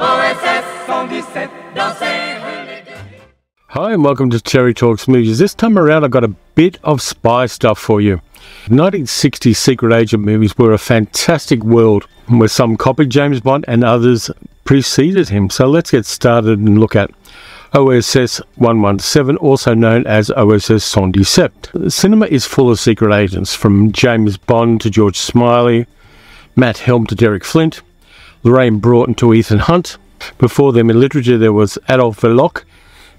OSS 117 dans ses rues les deux. Hi, and welcome to Terry Talks Movies. This time around, I've got a bit of spy stuff for you. 1960s secret agent movies were a fantastic world, where some copied James Bond and others preceded him. So let's get started and look at OSS 117, also known as OSS 117. Cinema is full of secret agents, from James Bond to George Smiley, Matt Helm to Derek Flint, Lorraine Broughton to Ethan Hunt. Before them in literature, there was Adolf Verloc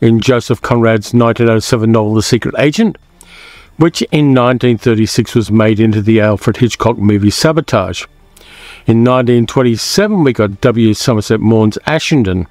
in Joseph Conrad's 1907 novel The Secret Agent, which in 1936 was made into the Alfred Hitchcock movie Sabotage. In 1927, we got W. Somerset Maugham's Ashenden,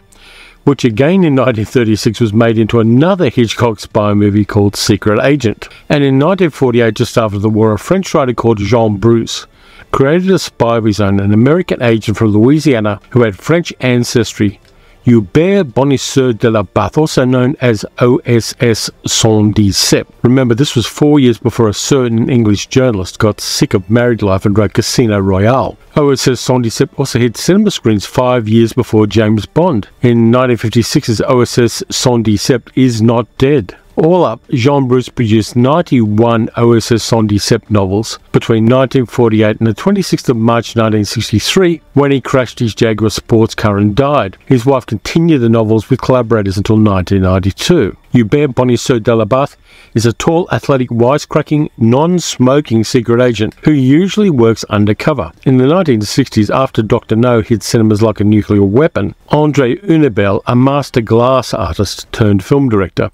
which again in 1936 was made into another Hitchcock spy movie called Secret Agent. And in 1948, just after the war, a French writer called Jean Bruce created a spy of his own, an American agent from Louisiana who had French ancestry, Hubert Bonisseur de la Bath, also known as OSS 117. Remember, this was four years before a certain English journalist got sick of married life and wrote Casino Royale. OSS 117 also hit cinema screens five years before James Bond. In 1956's OSS 117 is not dead. All up, Jean Bruce produced 91 OSS 117 novels between 1948 and the 26th of March 1963 when he crashed his Jaguar sports car and died. His wife continued the novels with collaborators until 1992. Hubert Bonisseur de la Bath is a tall, athletic, wisecracking, non-smoking secret agent who usually works undercover. In the 1960s, after Dr. No hit cinemas like a nuclear weapon, Andre Hunebelle, a master glass artist turned film director,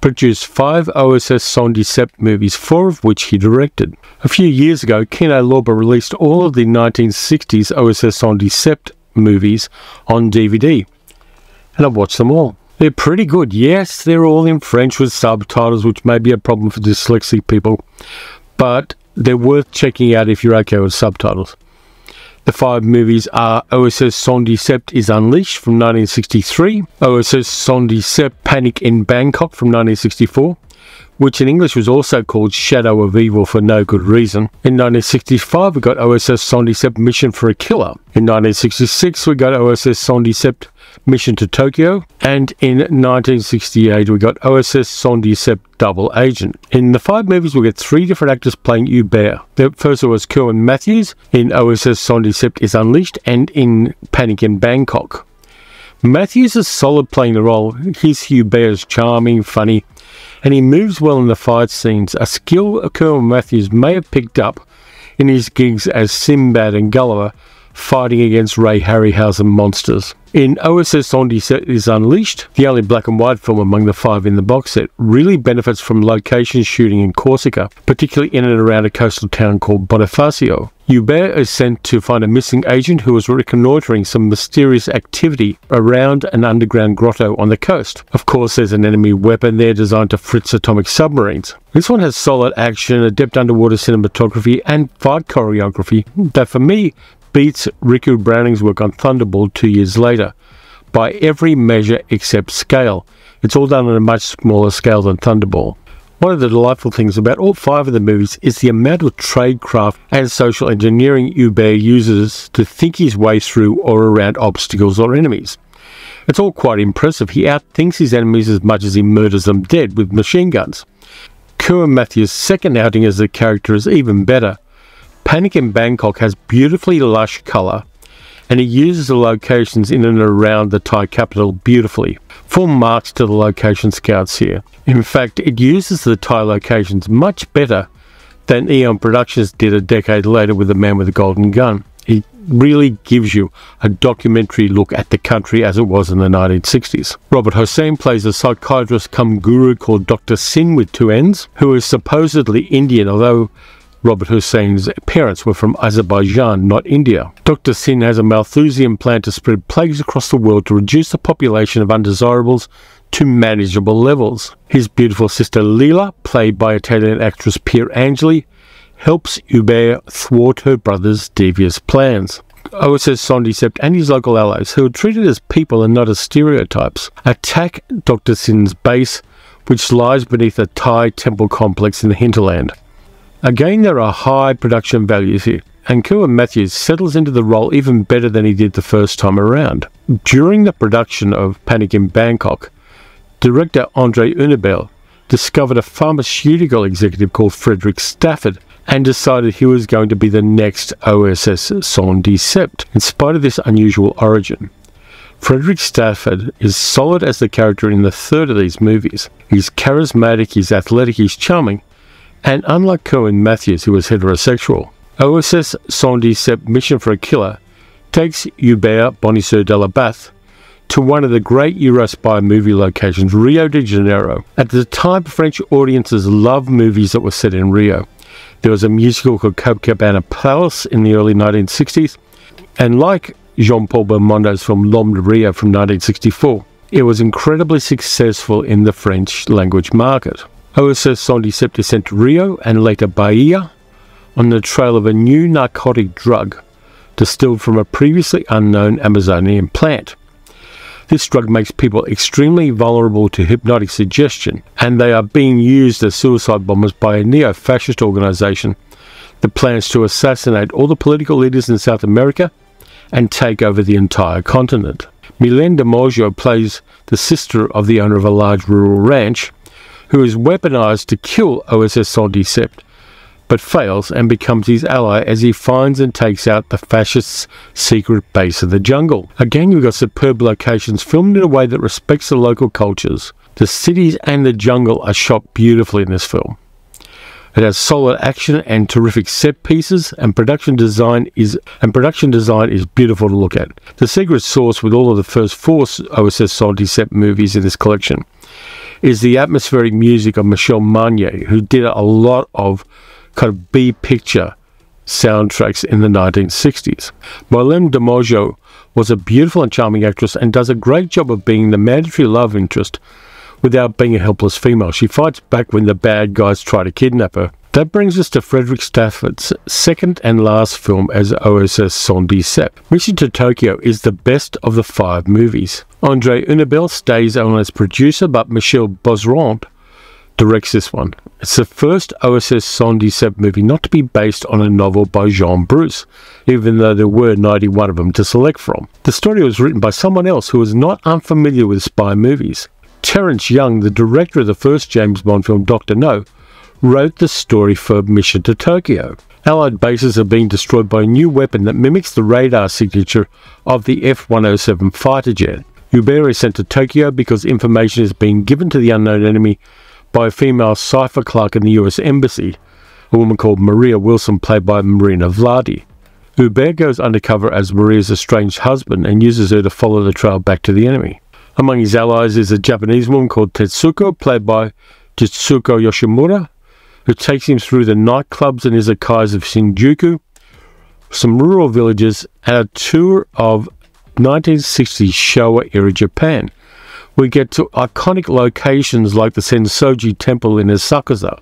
produced five OSS 117 movies, four of which he directed. A few years ago, Kino Lorber released all of the 1960s OSS 117 movies on DVD, and I've watched them all. They're pretty good. Yes, they're all in French with subtitles, which may be a problem for dyslexic people, but they're worth checking out if you're okay with subtitles. The five movies are OSS 117 is Unleashed from 1963, OSS 117 Panic in Bangkok from 1964, which in English was also called Shadow of Evil for no good reason. In 1965, we got OSS 117 Mission for a Killer. In 1966, we got OSS 117 Mission to Tokyo. And in 1968, we got OSS 117 Double Agent. In the five movies, we get three different actors playing Hubert. The first was Kerwin Matthews in OSS 117 is Unleashed and in Panic in Bangkok. Matthews is solid playing the role. His Hubert is charming, funny, and he moves well in the fight scenes, a skill Kerwin Matthews may have picked up in his gigs as Sinbad and Gulliver fighting against Ray Harryhausen monsters. In OSS 117 is Unleashed, the only black and white film among the five in the box set, really benefits from location shooting in Corsica, particularly in and around a coastal town called Bonifacio. Hubert is sent to find a missing agent who is reconnoitering some mysterious activity around an underground grotto on the coast. Of course, there's an enemy weapon there designed to fritz atomic submarines. This one has solid action, adept underwater cinematography, and fight choreography that for me beats Ricou Browning's work on Thunderball two years later by every measure except scale. It's all done on a much smaller scale than Thunderball. One of the delightful things about all five of the movies is the amount of tradecraft and social engineering Hubert uses to think his way through or around obstacles or enemies. It's all quite impressive. He outthinks his enemies as much as he murders them dead with machine guns. Kerwin Matthews' second outing as a character is even better. Panic in Bangkok has beautifully lush colour and it uses the locations in and around the Thai capital beautifully. Full marks to the location scouts here. In fact, it uses the Thai locations much better than Eon Productions did a decade later with The Man with the Golden Gun. It really gives you a documentary look at the country as it was in the 1960s. Robert Hossein plays a psychiatrist come guru called Dr. Sin with two N's, who is supposedly Indian, although Robert Hossein's parents were from Azerbaijan, not India. Dr. Sin has a Malthusian plan to spread plagues across the world to reduce the population of undesirables to manageable levels. His beautiful sister Leela, played by Italian actress Pier Angeli, helps Hubert thwart her brother's devious plans. OSS 117 and his local allies, who are treated as people and not as stereotypes, attack Dr. Sin's base, which lies beneath a Thai temple complex in the hinterland. Again, there are high production values here. and Kerwin Matthews settles into the role even better than he did the first time around. During the production of Panic in Bangkok, director Andre Hunebelle discovered a pharmaceutical executive called Frederick Stafford and decided he was going to be the next OSS 117, in spite of this unusual origin. Frederick Stafford is solid as the character in the third of these movies. He's charismatic, he's athletic, he's charming, and unlike Kerwin Matthews, who was heterosexual, OSS 117 Mission for a Killer takes Hubert Bonisseur de la Bath to one of the great Eurospy movie locations, Rio de Janeiro. At the time, French audiences loved movies that were set in Rio. There was a musical called Copacabana Palace in the early 1960s, and like Jean Paul Belmondo's film L'Homme de Rio from 1964. It was incredibly successful in the French language market. OSS 117 sent Rio and later Bahia on the trail of a new narcotic drug distilled from a previously unknown Amazonian plant. This drug makes people extremely vulnerable to hypnotic suggestion, and they are being used as suicide bombers by a neo fascist organization that plans to assassinate all the political leaders in South America and take over the entire continent. Mylène Demongeot plays the sister of the owner of a large rural ranch who is weaponized to kill OSS 117, but fails and becomes his ally as he finds and takes out the fascists' secret base of the jungle. Again, we've got superb locations filmed in a way that respects the local cultures. The cities and the jungle are shot beautifully in this film. It has solid action and terrific set pieces, and production design is and production design is beautiful to look at. The secret source with all of the first four OSS 117 movies in this collection is the atmospheric music of Michel Magne, who did a lot of kind of B picture soundtracks in the 1960s. Marlene de was a beautiful and charming actress and does a great job of being the mandatory love interest without being a helpless female. She fights back when the bad guys try to kidnap her. That brings us to Frederick Stafford's second and last film as OSS 117. Mission to Tokyo is the best of the five movies. Andre Hunebelle stays on as producer, but Michel Boisrond directs this one. It's the first OSS 117 movie not to be based on a novel by Jean Bruce, even though there were 91 of them to select from. The story was written by someone else who was not unfamiliar with spy movies. Terence Young, the director of the first James Bond film Doctor No, wrote the story for Mission to Tokyo. Allied bases are being destroyed by a new weapon that mimics the radar signature of the F 107 fighter jet. Hubert is sent to Tokyo because information is being given to the unknown enemy by a female cipher clerk in the US Embassy, a woman called Maria Wilson, played by Marina Vlady. Hubert goes undercover as Maria's estranged husband and uses her to follow the trail back to the enemy. Among his allies is a Japanese woman called Tetsuko, played by Tetsuko Yoshimura, who takes him through the nightclubs and izakayas of Shinjuku, some rural villages, and a tour of 1960s Showa era Japan. We get to iconic locations like the Sensoji Temple in Asakusa,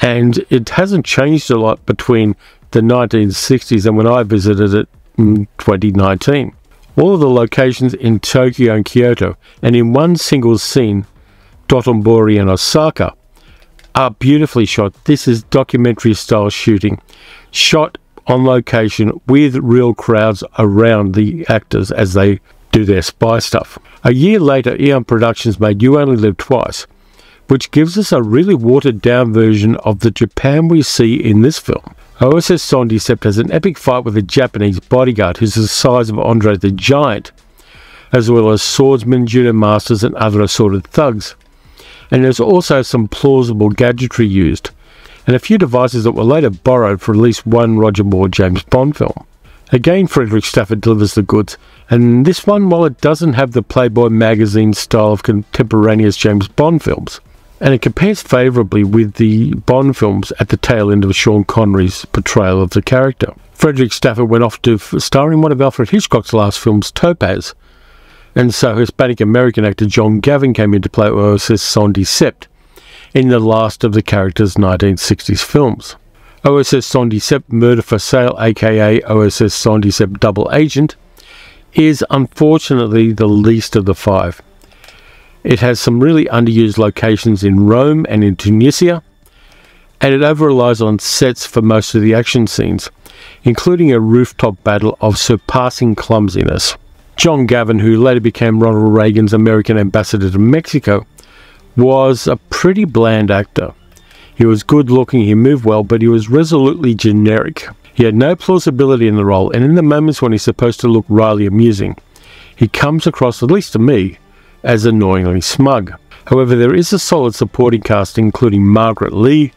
and it hasn't changed a lot between the 1960s and when I visited it in 2019 all of the locations in Tokyo and Kyoto, and in one single scene, Dotonbori and Osaka, are beautifully shot. This is documentary style shooting, shot on location with real crowds around the actors as they do their spy stuff. A year later, Eon Productions made You Only Live Twice, which gives us a really watered down version of the Japan we see in this film. OSS 117 has an epic fight with a Japanese bodyguard who's the size of Andre the Giant, as well as swordsmen, judo masters, and other assorted thugs. And there's also some plausible gadgetry used, and a few devices that were later borrowed for at least one Roger Moore James Bond film. Again, Frederick Stafford delivers the goods, and this one, while it doesn't have the Playboy magazine style of contemporaneous James Bond films, and it compares favourably with the Bond films at the tail end of Sean Connery's portrayal of the character. Frederick Stafford went off to star in one of Alfred Hitchcock's last films, Topaz, and so Hispanic American actor John Gavin came into play OSS 117 in the last of the character's 1960s films. OSS 117 Murder for Sale, aka OSS 117 Double Agent, is unfortunately the least of the five. It has some really underused locations in Rome and in Tunisia, and it over relies on sets for most of the action scenes. including a rooftop battle of surpassing clumsiness. John Gavin, who later became Ronald Reagan's American ambassador to Mexico, was a pretty bland actor. He was good looking, he moved well, but he was resolutely generic. He had no plausibility in the role, and in the moments when he's supposed to look wryly amusing, he comes across, at least to me, as annoyingly smug. However, there is a solid supporting cast, including Margaret Lee,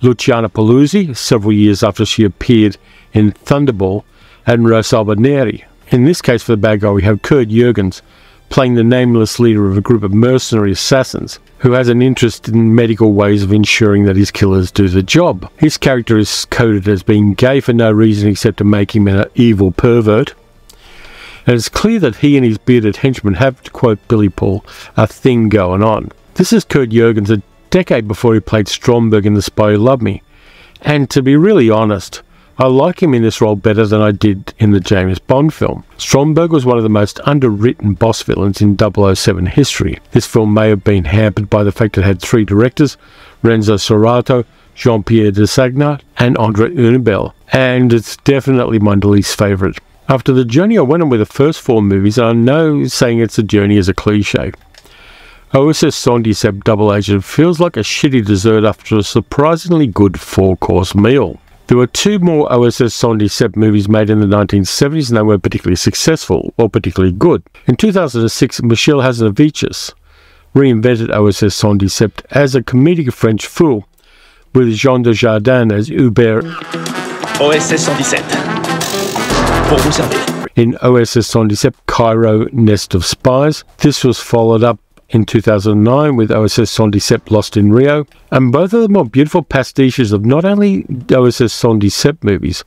Luciana Paluzzi, several years after she appeared in Thunderball, and Rosalba Neri. In this case, for the bad guy, we have Kurt Jurgens, playing the nameless leader of a group of mercenary assassins who has an interest in medical ways of ensuring that his killers do the job. His character is coded as being gay for no reason except to make him an evil pervert. And it's clear that he and his bearded henchman have, to quote Billy Paul, a thing going on. This is Kurt Jurgens a decade before he played Stromberg in The Spy Who Loved Me. And to be really honest, I like him in this role better than I did in the James Bond film. Stromberg was one of the most underwritten boss villains in 007 history. This film may have been hampered by the fact it had three directors, Renzo Cerrato, Jean-Pierre Desagnat, and Andre Hunebelle, and it's definitely my least favourite. After the journey I went on with the first four movies, I know saying it's a journey is a cliche. OSS 77 Double Agent feels like a shitty dessert after a surprisingly good four-course meal. There were two more OSS 77 movies made in the 1970s and they weren't particularly successful or particularly good. In 2006, Michel Hazanavicius reinvented OSS 77 as a comedic French fool with Jean Dujardin as Hubert OSS 117. Pour vous servir. in OSS 77 Cairo Nest of Spies. This was followed up in 2009 with OSS 77 Lost in Rio, and both of them are beautiful pastiches of not only OSS 77 movies,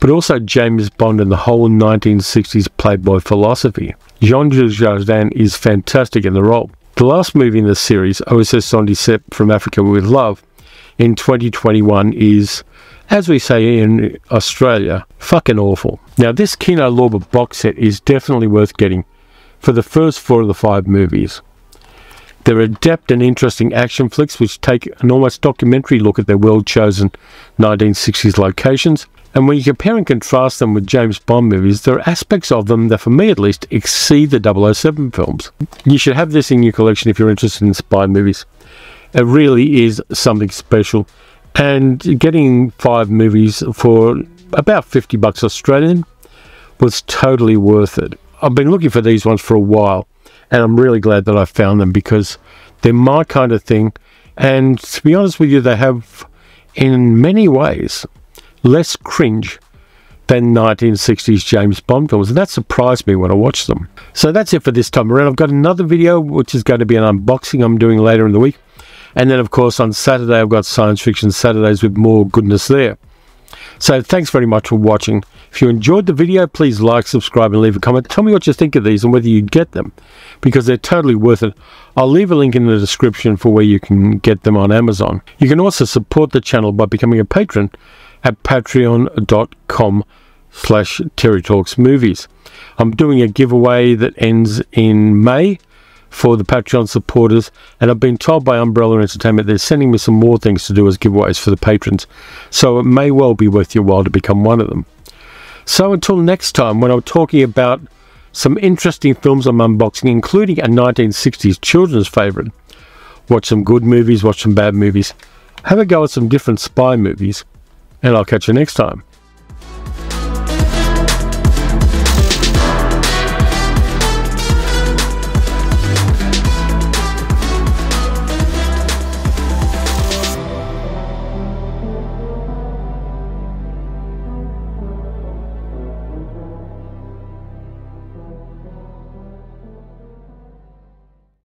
but also James Bond and the whole 1960s Playboy philosophy. Jean Dujardin is fantastic in the role. The last movie in the series, OSS 77 From Africa with Love, in 2021 is, as we say in Australia, fucking awful. Now, this Kino Lorber box set is definitely worth getting for the first four of the five movies. They're adept and interesting action flicks which take an almost documentary look at their well chosen 1960s locations. And when you compare and contrast them with James Bond movies, there are aspects of them that, for me at least, exceed the 007 films. You should have this in your collection if you're interested in spy movies. It really is something special. And getting five movies for about 50 bucks Australian was totally worth it. I've been looking for these ones for a while and I'm really glad that I found them because they're my kind of thing. And to be honest with you, they have, in many ways, less cringe than 1960s James Bond films, and that surprised me when I watched them. So that's it for this time around. I've got another video which is going to be an unboxing I'm doing later in the week. And then, of course, on Saturday, I've got Science Fiction Saturdays with more goodness there. So thanks very much for watching. If you enjoyed the video, please like, subscribe, and leave a comment. Tell me what you think of these and whether you'd get them, because they're totally worth it. I'll leave a link in the description for where you can get them on Amazon. You can also support the channel by becoming a patron at patreon.com slash Terry Talks Movies. I'm doing a giveaway that ends in May for the Patreon supporters, and I've been told by Umbrella Entertainment they're sending me some more things to do as giveaways for the patrons, so it may well be worth your while to become one of them. So until next time, when I'm talking about some interesting films I'm unboxing, including a 1960s children's favourite, watch some good movies, watch some bad movies, have a go at some different spy movies, and I'll catch you next time.